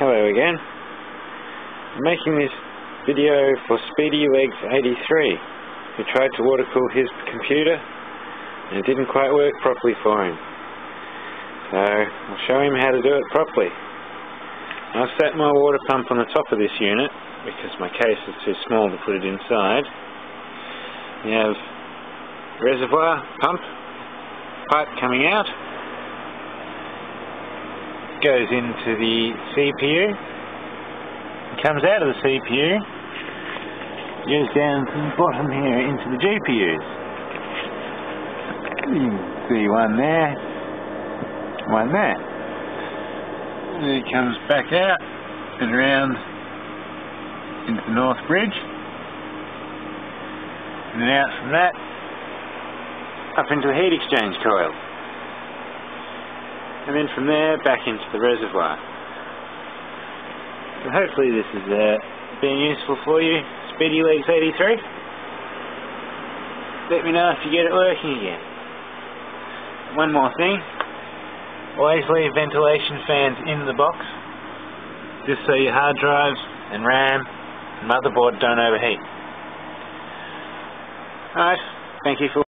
Hello again. I'm making this video for SpeedyLegs83 who tried to water cool his computer and it didn't quite work properly for him. So I'll show him how to do it properly. I've set my water pump on the top of this unit because my case is too small to put it inside. We have reservoir pump pipe coming out goes into the CPU, comes out of the CPU, goes down to the bottom here into the GPUs. You can see one there, one there. And it comes back out and around into the North Bridge, and then out from that up into a heat exchange coil and then from there back into the reservoir. So hopefully this has uh, been useful for you, Speedy Legs 83. Let me know if you get it working again. One more thing, always leave ventilation fans in the box, just so your hard drives and RAM and motherboard don't overheat. Alright, thank you for